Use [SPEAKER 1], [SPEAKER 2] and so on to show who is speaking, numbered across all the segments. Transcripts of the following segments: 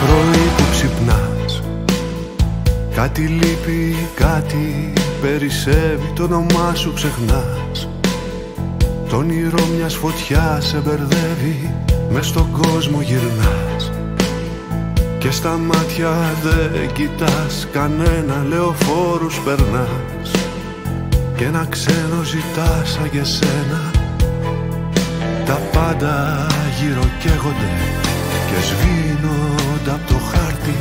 [SPEAKER 1] πρωί που ξυπνάς Κάτι λείπει, κάτι περισσεύει Το όνομά σου ξεχνάς. Το όνειρο μιας φωτιάς σε μπερδεύει Μες στον κόσμο γυρνάς. Και στα μάτια δεν κοιτάς Κανένα λεωφόρους περνάς. Και ένα ξένο ζητάς σαν και σένα. Τα πάντα γύρω και καίγονται. Και σβήνονται από το χάρτη.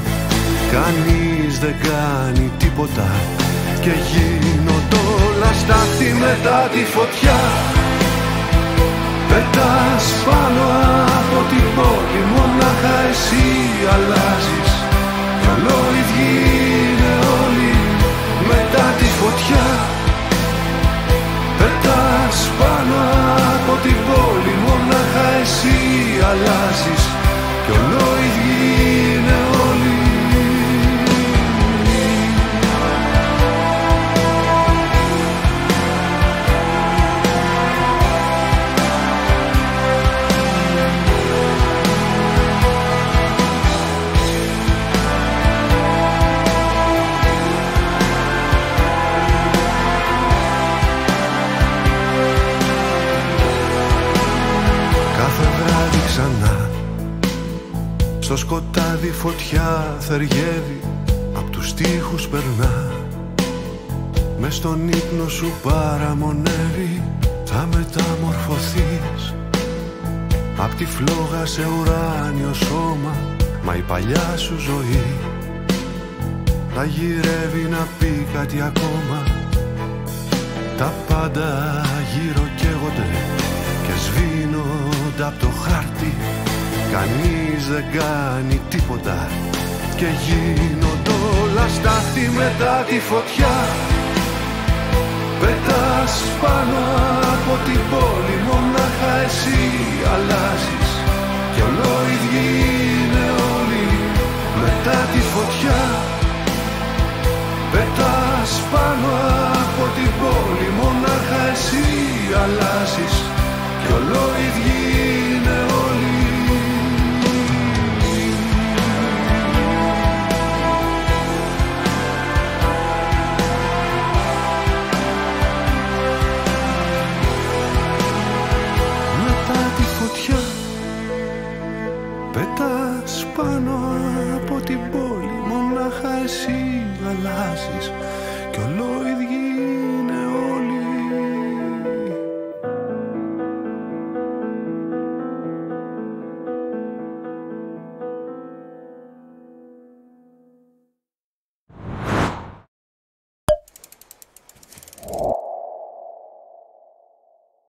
[SPEAKER 1] Κανείς δεν κάνει τίποτα Και γίνονται όλα στάθη μετά τη φωτιά. Πετάς πάνω από την πόλη Μονάχα εσύ αλλάζεις. Κι όλο είναι όλοι μετά τη φωτιά. Πετάς πάνω από την πόλη Μονάχα εσύ αλλάζεις Κι όλο Στο σκοτάδι φωτιά θεριεύει Απ' τους τοίχους περνά. Μες στον ύπνο σου παραμονεύει Θα μεταμορφωθείς. Απ' τη φλόγα σε ουράνιο σώμα Μα η παλιά σου ζωή. Θα γυρεύει να πει κάτι ακόμα. Τα πάντα γύρω καίγονται Και σβήνονται απ' το χάρτη Κανείς δεν κάνει τίποτα. Και γίνονται όλα στάθη μετά τη φωτιά. Πετάς πάνω από την πόλη μονάχα εσύ αλλάζεις. Κι ολόιδιοι είναι όλοι μετά τη φωτιά. Πετάς πάνω από την πόλη μονάχα εσύ αλλάζεις. Κι ολόιδιοι είναι Πετάς πάνω από την πόλη Μονάχα εσύ αλλάζεις. Κι όλο